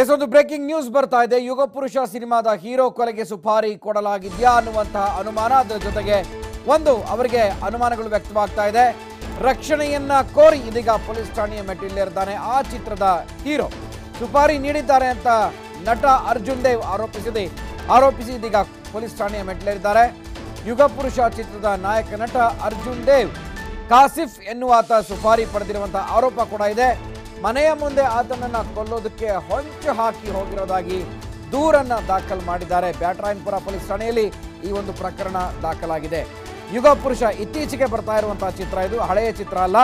S breaking news ಬರ್ತಾ ಇದೆ. ಯುಗ ಪುರುಷ ಸಿನಿಮಾದ ಹೀರೋ ಕೊಲೆಗೆ ಸುಪಾರಿ ಕೊಡಲಾಗಿದೆಯಾ ಅನ್ನುವಂತಹ ಅನುಮಾನ ಅದರ ಜೊತೆಗೆ ಒಂದು ಅವರಿಗೆ ಅನುಮಾನಗಳು ವ್ಯಕ್ತವಾಗ್ತಾ ಇದೆ. ರಕ್ಷಣೆಯನ್ನ ಕೋರಿ ಇದೀಗ ಪೊಲೀಸ್ ಠಾಣೆಯ ಮೆಟ್ಟಿಲೇರಿದ್ದಾನೆ ಆ ಚಿತ್ರದ ಹೀರೋ. ಸುಪಾರಿ ನೀಡಿದ್ದಾರೆ ಅಂತ ನಟ ಅರ್ಜುನ್ ದೇವ್ ಆರೋಪಿಸಿದೆ. ಆರೋಪಿಸಿ ಇದೀಗ ಪೊಲೀಸ್ ಠಾಣೆಯ ಮೆಟ್ಟಿಲೇರಿದ್ದಾರೆ. ಯುಗ ಪುರುಷ ಚಿತ್ರದ ನಾಯಕ ನಟ ಅರ್ಜುನ್ ದೇವ್, ಕಾಸಿಫ್ ಎನ್ನುವಾತ ಸುಪಾರಿ ಪಡೆದಿರುವಂತಹ ಆರೋಪ ಕೂಡ ಇದೆ. ಮನೆಯ ಮುಂದೆ ಆತನನ್ನು ಕೊಲ್ಲೋದಕ್ಕೆ ಹೊಂಚು ಹಾಕಿ ಹೋಗಿರೋದಾಗಿ ದೂರನ್ನ ದಾಖಲು ಮಾಡಿದ್ದಾರೆ. ಬ್ಯಾಟ್ರಾಯನ್ಪುರ ಪೊಲೀಸ್ ಠಾಣೆಯಲ್ಲಿ ಈ ಒಂದು ಪ್ರಕರಣ ದಾಖಲಾಗಿದೆ. ಯುಗ ಪುರುಷ ಇತ್ತೀಚೆಗೆ ಬರ್ತಾ ಇರುವಂತಹ ಚಿತ್ರ ಇದು. ಹಳೆಯ ಚಿತ್ರ ಅಲ್ಲ.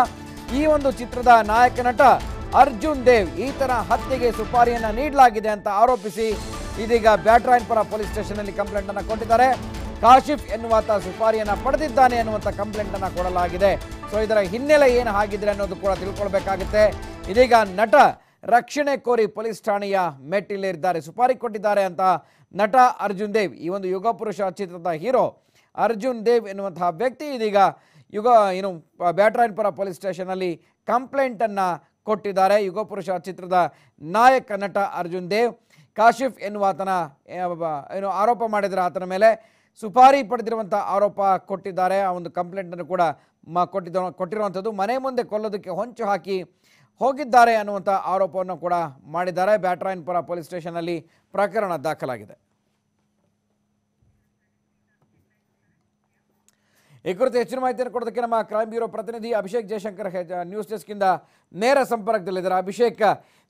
ಈ ಒಂದು ಚಿತ್ರದ ನಾಯಕ ನಟ ಅರ್ಜುನ್ ದೇವ್ ಈತನ ಹತ್ಯೆಗೆ ಸುಪಾರಿಯನ್ನ ನೀಡಲಾಗಿದೆ ಅಂತ ಆರೋಪಿಸಿ ಇದೀಗ ಬ್ಯಾಟ್ರಾಯನ್ಪುರ ಪೊಲೀಸ್ ಸ್ಟೇಷನ್ ಅಲ್ಲಿ ಕಂಪ್ಲೇಂಟ್ ಅನ್ನು ಕೊಟ್ಟಿದ್ದಾರೆ. ಕಾಶಿಫ್ ಎನ್ನುವಾತ ಸುಪಾರಿಯನ್ನ ಪಡೆದಿದ್ದಾನೆ ಎನ್ನುವಂತ ಕಂಪ್ಲೇಂಟ್ ಅನ್ನ ಕೊಡಲಾಗಿದೆ. ಸೊ, ಇದರ ಹಿನ್ನೆಲೆ ಏನು ಆಗಿದೆ ಅನ್ನೋದು ಕೂಡ ತಿಳ್ಕೊಳ್ಬೇಕಾಗುತ್ತೆ. ಇದೀಗ ನಟ ರಕ್ಷಣೆ ಕೋರಿ ಪೊಲೀಸ್ ಠಾಣೆಯ ಮೆಟ್ಟಿಲೇರಿದ್ದಾರೆ ಸುಪಾರಿ ಕೊಟ್ಟಿದ್ದಾರೆ ಅಂತ ನಟ ಅರ್ಜುನ್ ದೇವ್. ಈ ಒಂದು ಯುಗ ಪುರುಷ ಚಿತ್ರದ ಹೀರೋ ಅರ್ಜುನ್ ದೇವ್ ಎನ್ನುವಂತಹ ವ್ಯಕ್ತಿ ಇದೀಗ ಯುಗ, ಏನು ಬ್ಯಾಟ್ರಾಯನ್ಪುರ ಪೊಲೀಸ್ ಸ್ಟೇಷನಲ್ಲಿ ಕಂಪ್ಲೇಂಟನ್ನು ಕೊಟ್ಟಿದ್ದಾರೆ. ಯುಗ ಪುರುಷ ಚಿತ್ರದ ನಾಯಕ ನಟ ಅರ್ಜುನ್ ದೇವ್. ಕಾಶಿಫ್ ಎನ್ನುವ ಆತನ ಏನು, ಆರೋಪ ಮಾಡಿದರೆ ಆತನ ಮೇಲೆ. ಸುಪಾರಿ ಪಡೆದಿರುವಂಥ ಆರೋಪ ಕೊಟ್ಟಿದ್ದಾರೆ. ಆ ಒಂದು ಕಂಪ್ಲೇಂಟನ್ನು ಕೂಡ ಮ, ಕೊಟ್ಟಿದ್ದ, ಕೊಟ್ಟಿರುವಂಥದ್ದು. ಮನೆ ಮುಂದೆ ಕೊಲ್ಲೋದಕ್ಕೆ ಹೊಂಚು ಹಾಕಿ ಹೋಗಿದ್ದಾರೆ ಅನ್ನುವಂಥ ಆರೋಪವನ್ನು ಕೂಡ ಮಾಡಿದ್ದಾರೆ. ಬ್ಯಾಟ್ರಾಯನ್ಪುರ ಪೊಲೀಸ್ ಸ್ಟೇಷನಲ್ಲಿ ಪ್ರಕರಣ ದಾಖಲಾಗಿದೆ. ಈ ಕುರಿತು ಹೆಚ್ಚಿನ ಮಾಹಿತಿಯನ್ನು ಕೊಡೋದಕ್ಕೆ ನಮ್ಮ ಕ್ರೈಮ್ ಬ್ಯೂರೋ ಪ್ರತಿನಿಧಿ ಅಭಿಷೇಕ್ ಜಯಶಂಕರ್ ನ್ಯೂಸ್ ಡೆಸ್ಕಿಂದ ನೇರ ಸಂಪರ್ಕದಲ್ಲಿದ್ದಾರೆ. ಅಭಿಷೇಕ್,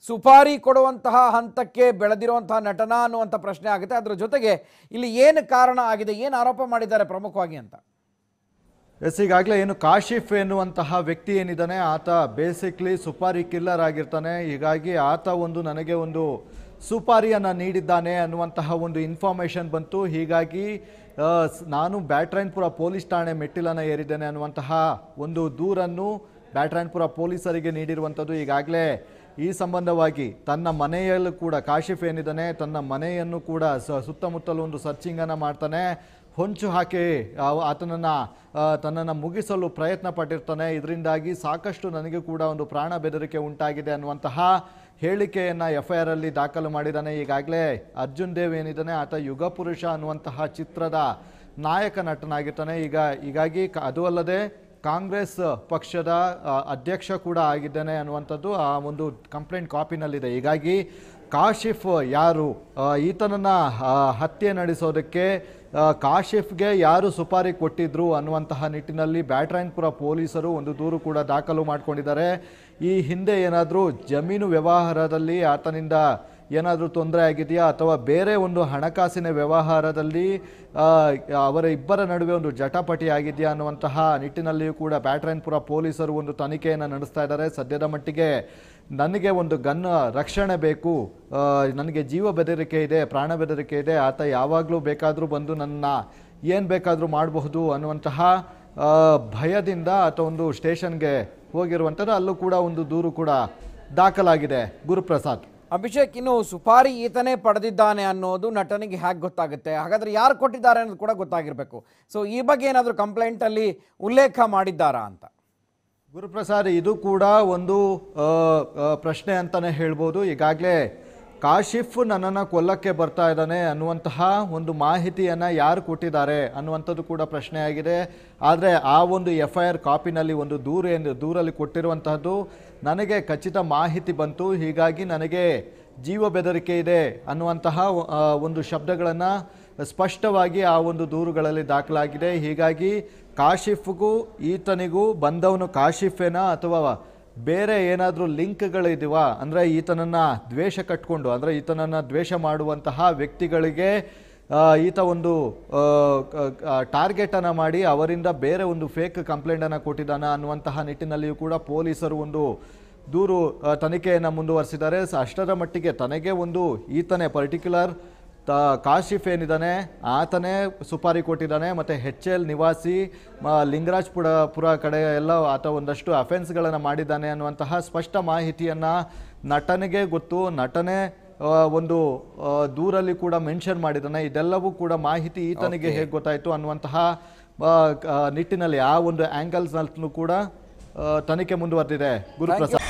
ಸುಪಾರಿ ಕೊಡುವಂತಹ ಹಂತಕ್ಕೆ ಬೆಳೆದಿರುವಂತಹ ನಟನ ಅನ್ನುವಂಥ ಪ್ರಶ್ನೆ ಆಗುತ್ತೆ. ಅದರ ಜೊತೆಗೆ ಇಲ್ಲಿ ಏನು ಕಾರಣ ಆಗಿದೆ, ಏನು ಆರೋಪ ಮಾಡಿದ್ದಾರೆ ಪ್ರಮುಖವಾಗಿ ಅಂತ? ಎಸ್, ಈಗಾಗಲೇ ಏನು ಕಾಶಿಫ್ ಎನ್ನುವಂತಹ ವ್ಯಕ್ತಿ ಏನಿದ್ದಾನೆ, ಆತ ಬೇಸಿಕ್ಲಿ ಸುಪಾರಿ ಕಿಲ್ಲರ್ ಆಗಿರ್ತಾನೆ. ಹೀಗಾಗಿ ಆತ ಒಂದು ನನಗೆ ಒಂದು ಸುಪಾರಿಯನ್ನು ನೀಡಿದ್ದಾನೆ ಅನ್ನುವಂತಹ ಒಂದು ಇನ್ಫಾರ್ಮೇಷನ್ ಬಂತು. ಹೀಗಾಗಿ ನಾನು ಬ್ಯಾಟ್ರಾಯನ್ಪುರ ಪೊಲೀಸ್ ಠಾಣೆ ಮೆಟ್ಟಿಲನ್ನು ಏರಿದ್ದೇನೆ ಅನ್ನುವಂತಹ ಒಂದು ದೂರನ್ನು ಬ್ಯಾಟ್ರಾಯನ್ಪುರ ಪೊಲೀಸರಿಗೆ ನೀಡಿರುವಂಥದ್ದು. ಈಗಾಗಲೇ ಈ ಸಂಬಂಧವಾಗಿ ತನ್ನ ಮನೆಯಲ್ಲೂ ಕೂಡ ಕಾಶಿಫ್ ಏನಿದ್ದಾನೆ, ತನ್ನ ಮನೆಯನ್ನು ಕೂಡ ಸುತ್ತಮುತ್ತಲು ಒಂದು ಸರ್ಚಿಂಗನ್ನು ಮಾಡ್ತಾನೆ. ಹೊಂಚು ಹಾಕಿ ಆತನನ್ನು ತನ್ನನ್ನು ಮುಗಿಸಲು ಪ್ರಯತ್ನ ಪಟ್ಟಿರ್ತಾನೆ ಇದರಿಂದಾಗಿ ಸಾಕಷ್ಟು ನನಗೆ ಕೂಡ ಒಂದು ಪ್ರಾಣ ಬೆದರಿಕೆ ಉಂಟಾಗಿದೆ ಅನ್ನುವಂತಹ ಹೇಳಿಕೆಯನ್ನು ಎಫ್ ಐ ಆರಲ್ಲಿ ದಾಖಲು ಮಾಡಿದ್ದಾನೆ. ಈಗಾಗಲೇ ಅರ್ಜುನ್ ದೇವ್ ಏನಿದ್ದಾನೆ, ಆತ ಯುಗ ಪುರುಷ ಅನ್ನುವಂತಹ ಚಿತ್ರದ ನಾಯಕ ನಟನಾಗಿರ್ತಾನೆ. ಈಗ, ಹೀಗಾಗಿ ಅದು ಅಲ್ಲದೆ ಕಾಂಗ್ರೆಸ್ ಪಕ್ಷದ ಅಧ್ಯಕ್ಷ ಕೂಡ ಆಗಿದ್ದಾನೆ ಅನ್ನುವಂಥದ್ದು ಆ ಒಂದು ಕಂಪ್ಲೇಂಟ್ ಕಾಪಿನಲ್ಲಿದೆ. ಹೀಗಾಗಿ ಕಾಶಿಫ್ ಯಾರು ಈತನನ್ನು ಹತ್ಯೆ ನಡೆಸೋದಕ್ಕೆ ಕಾಶಿಫ್ಗೆ ಯಾರು ಸುಪಾರಿ ಕೊಟ್ಟಿದ್ರು ಅನ್ನುವಂತಹ ನಿಟ್ಟಿನಲ್ಲಿ ಬ್ಯಾಟ್ರಾಯನ್ಪುರ ಪೊಲೀಸರು ಒಂದು ದೂರು ಕೂಡ ದಾಖಲು ಮಾಡಿಕೊಂಡಿದ್ದಾರೆ. ಈ ಹಿಂದೆ ಏನಾದರೂ ಜಮೀನು ವ್ಯವಹಾರದಲ್ಲಿ ಆತನಿಂದ ಏನಾದರೂ ತೊಂದರೆ ಆಗಿದೆಯಾ ಅಥವಾ ಬೇರೆ ಒಂದು ಹಣಕಾಸಿನ ವ್ಯವಹಾರದಲ್ಲಿ ಅವರ ಇಬ್ಬರ ನಡುವೆ ಒಂದು ಜಟಾಪಟಿ ಆಗಿದೆಯಾ ಅನ್ನುವಂತಹ ನಿಟ್ಟಿನಲ್ಲಿಯೂ ಕೂಡ ಬ್ಯಾಟ್ರೈನ್ಪುರ ಪೊಲೀಸರು ಒಂದು ತನಿಖೆಯನ್ನು ನಡೆಸ್ತಾ ಇದ್ದಾರೆ. ಸದ್ಯದ ಮಟ್ಟಿಗೆ ನನಗೆ ಒಂದು ಗನ್ನ ರಕ್ಷಣೆ ಬೇಕು. ನನಗೆ ಜೀವ ಬೆದರಿಕೆ ಇದೆ, ಪ್ರಾಣ ಬೆದರಿಕೆ ಇದೆ. ಆತ ಯಾವಾಗಲೂ ಬೇಕಾದರೂ ಬಂದು ನನ್ನ ಏನು ಬೇಕಾದರೂ ಮಾಡಬಹುದು ಅನ್ನುವಂತಹ ಭಯದಿಂದ ಆತ ಒಂದು ಸ್ಟೇಷನ್ಗೆ ಹೋಗಿರುವಂಥದ್ದು ಅಲ್ಲೂ ಕೂಡ ಒಂದು ದೂರು ಕೂಡ ದಾಖಲಾಗಿದೆ ಗುರುಪ್ರಸಾದ್. ಅಭಿಷೇಕ್ ಇನ್ನು ಸುಪಾರಿ ಈತನೇ ಪಡೆದಿದ್ದಾನೆ ಅನ್ನೋದು ನಟನಿಗೆ ಹೇಗೆ ಗೊತ್ತಾಗುತ್ತೆ? ಹಾಗಾದ್ರೆ ಯಾರು ಕೊಟ್ಟಿದ್ದಾರೆ ಅನ್ನೋದು ಕೂಡ ಗೊತ್ತಾಗಿರಬೇಕು. ಸೊ ಈ ಬಗ್ಗೆ ಏನಾದರೂ ಕಂಪ್ಲೇಂಟಲ್ಲಿ ಉಲ್ಲೇಖ ಮಾಡಿದ್ದಾರಾ ಅಂತ? ಗುರುಪ್ರಸಾದ್, ಇದು ಕೂಡ ಒಂದು ಪ್ರಶ್ನೆ ಅಂತಲೇ ಹೇಳ್ಬೋದು. ಈಗಾಗಲೇ ಕಾಶಿಫ್ ನನ್ನನ್ನು ಕೊಲ್ಲಕ್ಕೆ ಬರ್ತಾ ಇದ್ದಾನೆ ಅನ್ನುವಂತಹ ಒಂದು ಮಾಹಿತಿಯನ್ನು ಯಾರು ಕೊಟ್ಟಿದ್ದಾರೆ ಅನ್ನುವಂಥದ್ದು ಕೂಡ ಪ್ರಶ್ನೆಯಾಗಿದೆ. ಆದರೆ ಆ ಒಂದು ಎಫ್ ಐ ಆರ್ ಕಾಪಿನಲ್ಲಿ ಒಂದು ದೂರ ಎಂದು ದೂರಲ್ಲಿ ಕೊಟ್ಟಿರುವಂತಹದ್ದು ನನಗೆ ಖಚಿತ ಮಾಹಿತಿ ಬಂತು. ಹೀಗಾಗಿ ನನಗೆ ಜೀವ ಬೆದರಿಕೆ ಇದೆ ಅನ್ನುವಂತಹ ಒಂದು ಶಬ್ದಗಳನ್ನು ಸ್ಪಷ್ಟವಾಗಿ ಆ ಒಂದು ದೂರುಗಳಲ್ಲಿ ದಾಖಲಾಗಿದೆ. ಹೀಗಾಗಿ ಕಾಶಿಫ್ಗೂ ಈತನಿಗೂ ಬಂದವನು ಕಾಶಿಫೇನಾ ಅಥವಾ ಬೇರೆ ಏನಾದರೂ ಲಿಂಕ್ಗಳಿದಿವ ಅಂದರೆ ಈತನನ್ನು ದ್ವೇಷ ಕಟ್ಕೊಂಡು, ಅಂದರೆ ಈತನನ್ನು ದ್ವೇಷ ಮಾಡುವಂತಹ ವ್ಯಕ್ತಿಗಳಿಗೆ ಈತ ಒಂದು ಟಾರ್ಗೆಟನ್ನು ಮಾಡಿ ಅವರಿಂದ ಬೇರೆ ಒಂದು ಫೇಕ್ ಕಂಪ್ಲೇಂಟನ್ನು ಕೊಟ್ಟಿದ್ದಾನೆ ಅನ್ನುವಂತಹ ನಿಟ್ಟಿನಲ್ಲಿಯೂ ಕೂಡ ಪೊಲೀಸರು ಒಂದು ದೂರು ತನಿಖೆಯನ್ನು ಮುಂದುವರಿಸಿದ್ದಾರೆ. ಅಷ್ಟರ ಮಟ್ಟಿಗೆ ತನಗೆ ಒಂದು ಈತನೇ, ಪರ್ಟಿಕ್ಯುಲರ್ ತ ಕಾಶಿಫ್ ಏನಿದ್ದಾನೆ ಆತನೇ ಸುಪಾರಿ ಕೊಟ್ಟಿದ್ದಾನೆ ಮತ್ತು ಹೆಚ್ ಎಲ್ ನಿವಾಸಿ ಮ ಲಿಂಗರಾಜ್ಪುರ ಪುರ ಕಡೆ ಎಲ್ಲ ಆತ ಒಂದಷ್ಟು ಅಫೆನ್ಸ್ಗಳನ್ನು ಮಾಡಿದ್ದಾನೆ ಅನ್ನುವಂತಹ ಸ್ಪಷ್ಟ ಮಾಹಿತಿಯನ್ನು ನಟನಿಗೆ ಗೊತ್ತು. ನಟನೆ ಒಂದು ದೂರಲ್ಲಿ ಕೂಡ ಮೆನ್ಷನ್ ಮಾಡಿದ್ದಾನೆ. ಇದೆಲ್ಲವೂ ಕೂಡ ಮಾಹಿತಿ ಈತನಿಗೆ ಹೇಗೆ ಗೊತ್ತಾಯಿತು ಅನ್ನುವಂತಹ ನಿಟ್ಟಿನಲ್ಲಿ ಆ ಒಂದು ಆ್ಯಂಗಲ್ಸ್ನಲ್ಲೂ ಕೂಡ ತನಿಖೆ ಮುಂದುವರೆದಿದೆ. ಗುರುಪ್ರಸಾದ್.